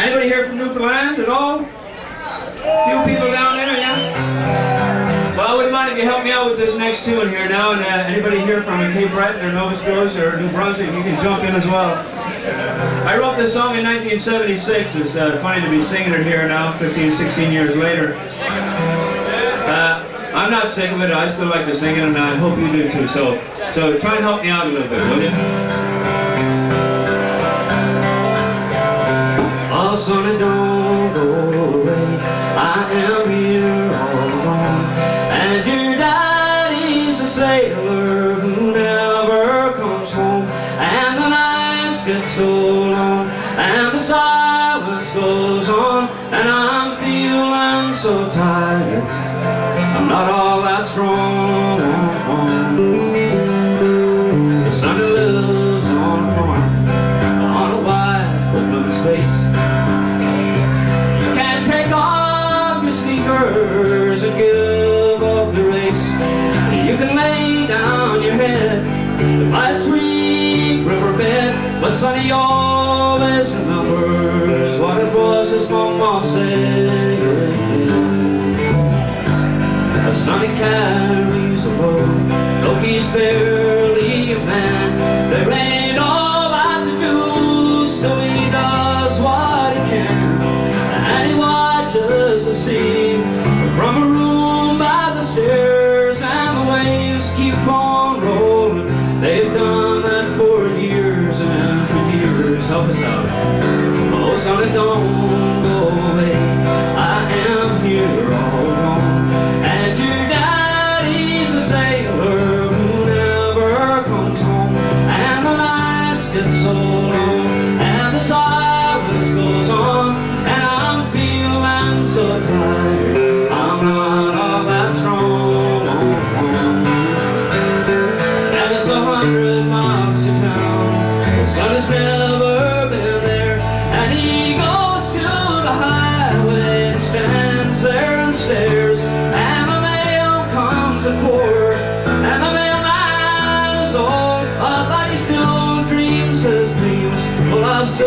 Anybody here from Newfoundland at all? A few people down there, yeah? Well, I wouldn't mind if you help me out with this next tune here now. And uh, anybody here from Cape Breton or Nova Scotia or New Brunswick, you can jump in as well. I wrote this song in 1976. It's uh, funny to be singing it here now, 15, 16 years later. Uh, I'm not sick of it. I still like to sing it, and I hope you do too. So, so try and help me out a little bit, will you? Oh, sonny, don't go away. I am here all alone. And your daddy's a sailor who never comes home. And the nights get so long, and the silence goes on. And I'm feeling so tired. I'm not all that strong. Sun lives on a farm, on a wide open space. Sneakers and give up the race. You can lay down your head by a sweet riverbed, but Sonny always remembers what it was his mama said. Sonny carries a load, he's barely a man. Years. Help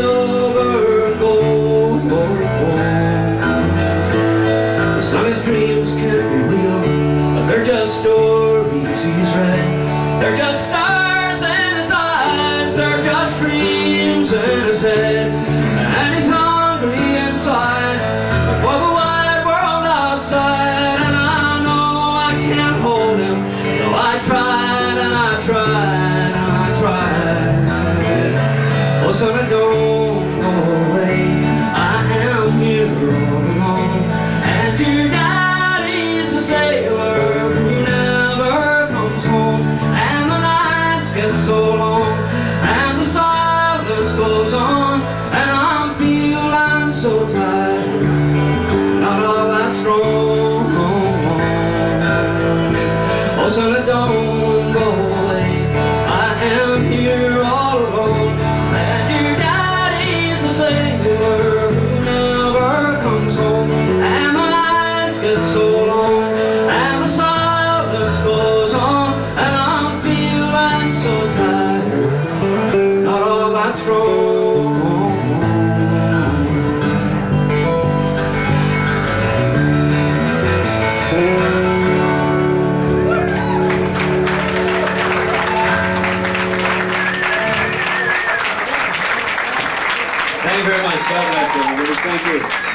gold. The sun's dreams can't be real, they're just stories he's read. They're just stars Thank you very much. God bless you. Thank you.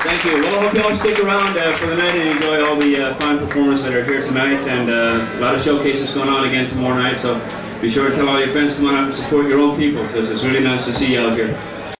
Thank you. Well, I hope you all stick around uh, for the night and enjoy all the uh, fine performers that are here tonight and uh, a lot of showcases going on again tomorrow night. So be sure to tell all your friends come on out and support your own people because it's really nice to see you out here.